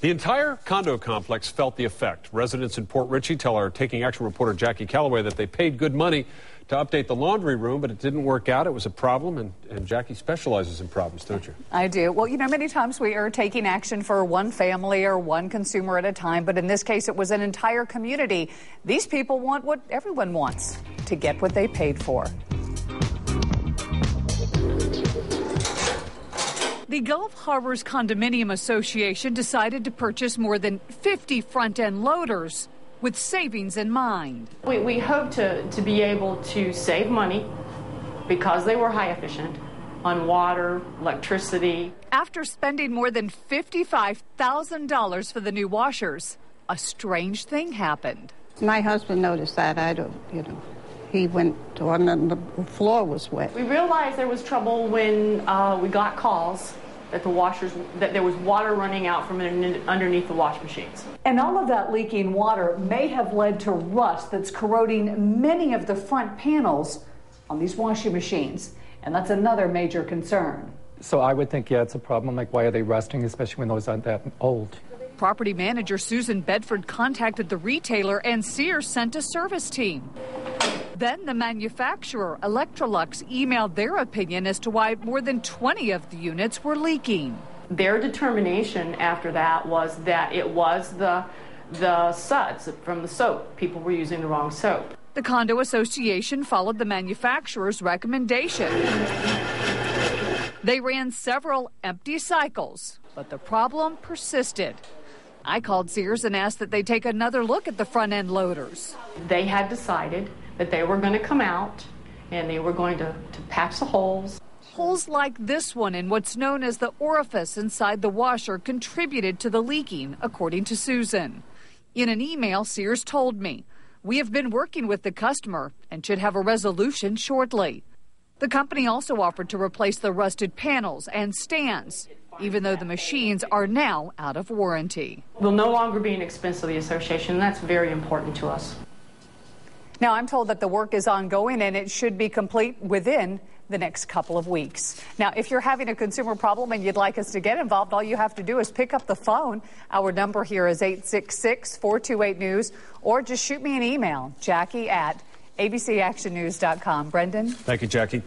The entire condo complex felt the effect. Residents in Port Richey tell our Taking Action reporter Jackie Callaway that they paid good money to update the laundry room, but it didn't work out. It was a problem, and, and Jackie specializes in problems, don't you? I do. Well, you know, many times we are taking action for one family or one consumer at a time, but in this case, it was an entire community. These people want what everyone wants to get what they paid for. The Gulf Harbors Condominium Association decided to purchase more than 50 front end loaders with savings in mind. We, we hope to, to be able to save money because they were high efficient on water, electricity. After spending more than $55,000 for the new washers, a strange thing happened. My husband noticed that. I don't, you know he went on and the floor was wet. We realized there was trouble when uh, we got calls that the washers that there was water running out from underneath the wash machines. And all of that leaking water may have led to rust that's corroding many of the front panels on these washing machines. And that's another major concern. So I would think, yeah, it's a problem. Like, why are they rusting, especially when those aren't that old? Property manager Susan Bedford contacted the retailer, and Sears sent a service team. Then the manufacturer, Electrolux, emailed their opinion as to why more than 20 of the units were leaking. Their determination after that was that it was the, the suds from the soap. People were using the wrong soap. The Condo Association followed the manufacturer's recommendation. They ran several empty cycles, but the problem persisted. I called Sears and asked that they take another look at the front end loaders. They had decided that they were going to come out and they were going to, to patch the holes. Holes like this one in what's known as the orifice inside the washer contributed to the leaking, according to Susan. In an email, Sears told me, We have been working with the customer and should have a resolution shortly. The company also offered to replace the rusted panels and stands, even though the machines are now out of warranty. Will no longer be an expense of the association, and that's very important to us. Now, I'm told that the work is ongoing and it should be complete within the next couple of weeks. Now, if you're having a consumer problem and you'd like us to get involved, all you have to do is pick up the phone. Our number here is 866 428 News, or just shoot me an email, Jackie at abcactionnews.com. Brendan? Thank you, Jackie.